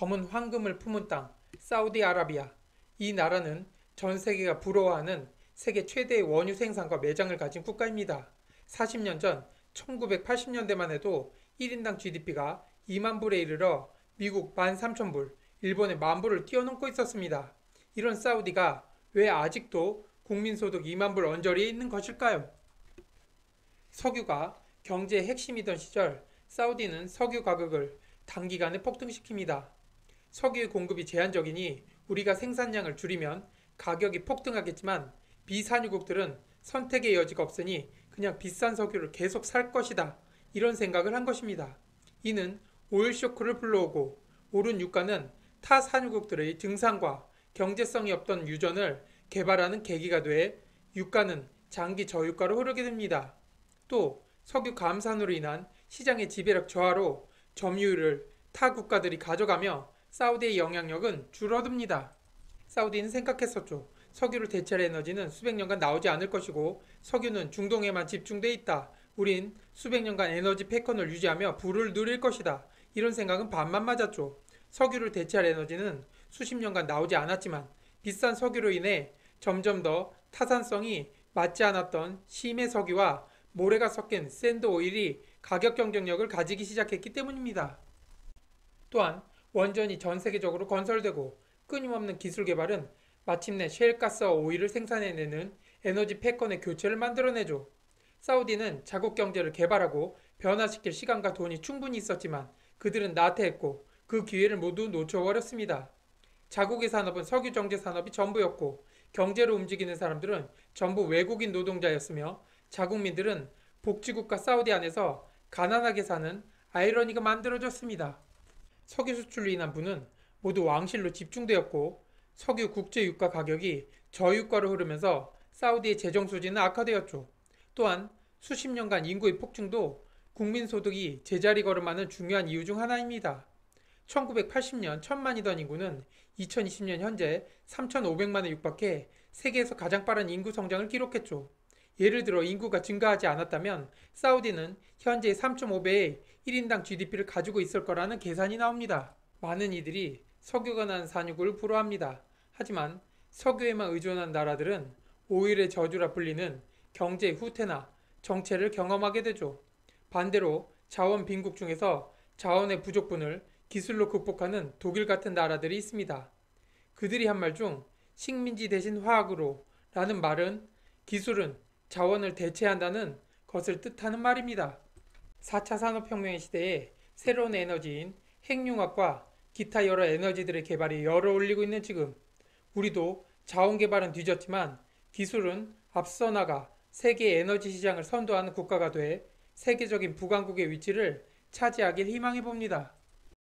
검은 황금을 품은 땅, 사우디아라비아. 이 나라는 전 세계가 부러워하는 세계 최대의 원유 생산과 매장을 가진 국가입니다. 40년 전 1980년대만 해도 1인당 GDP가 2만 불에 이르러 미국 13,000불, 일본의 만 불을 뛰어넘고 있었습니다. 이런 사우디가 왜 아직도 국민소득 2만 불 언저리에 있는 것일까요? 석유가 경제의 핵심이던 시절 사우디는 석유 가격을 단기간에 폭등시킵니다. 석유의 공급이 제한적이니 우리가 생산량을 줄이면 가격이 폭등하겠지만 비산유국들은 선택의 여지가 없으니 그냥 비싼 석유를 계속 살 것이다. 이런 생각을 한 것입니다. 이는 오일 쇼크를 불러오고 오른 유가는 타 산유국들의 증산과 경제성이 없던 유전을 개발하는 계기가 돼 유가는 장기 저유가로 흐르게 됩니다. 또 석유 감산으로 인한 시장의 지배력 저하로 점유율을 타 국가들이 가져가며 사우디의 영향력은 줄어듭니다. 사우디는 생각했었죠. 석유를 대체할 에너지는 수백 년간 나오지 않을 것이고 석유는 중동에만 집중돼 있다. 우린 수백 년간 에너지 패턴을 유지하며 부를 누릴 것이다. 이런 생각은 반만 맞았죠. 석유를 대체할 에너지는 수십 년간 나오지 않았지만 비싼 석유로 인해 점점 더 타산성이 맞지 않았던 심해 석유와 모래가 섞인 sand oil이 가격 경쟁력을 가지기 시작했기 때문입니다. 또한 원전이 전 세계적으로 건설되고 끊임없는 기술 개발은 마침내 셰일가스와 오일을 생산해내는 에너지 패권의 교체를 만들어내죠. 사우디는 자국 경제를 개발하고 변화시킬 시간과 돈이 충분히 있었지만 그들은 나태했고 그 기회를 모두 놓쳐버렸습니다. 자국의 산업은 석유 정제 산업이 전부였고 경제를 움직이는 사람들은 전부 외국인 노동자였으며 자국민들은 복지국가 사우디 안에서 가난하게 사는 아이러니가 만들어졌습니다. 석유 수출로 인한 부는 모두 왕실로 집중되었고 석유 국제 유가 가격이 저유가로 흐르면서 사우디의 재정 수지는 악화되었죠. 또한 수십 년간 인구의 폭증도 국민 소득이 제자리 걸음하는 중요한 이유 중 하나입니다. 1980년 천만이던 인구는 2020년 현재 3,500만에 육박해 세계에서 가장 빠른 인구 성장을 기록했죠. 예를 들어 인구가 증가하지 않았다면 사우디는 현재 3.5배의 1인당 GDP를 가지고 있을 거라는 계산이 나옵니다. 많은 이들이 석유가 난 산유국을 부러워합니다. 하지만 석유에만 의존한 나라들은 오일의 저주라 불리는 경제 후퇴나 정체를 경험하게 되죠. 반대로 자원 빈국 중에서 자원의 부족분을 기술로 극복하는 독일 같은 나라들이 있습니다. 그들이 한 말 중 식민지 대신 화학으로 라는 말은 기술은 자원을 대체한다는 것을 뜻하는 말입니다. 4차 산업혁명의 시대에 새로운 에너지인 핵융합과 기타 여러 에너지들의 개발이 열어 올리고 있는 지금 우리도 자원 개발은 뒤졌지만 기술은 앞서 나가 세계 에너지 시장을 선도하는 국가가 돼 세계적인 부강국의 위치를 차지하길 희망해 봅니다.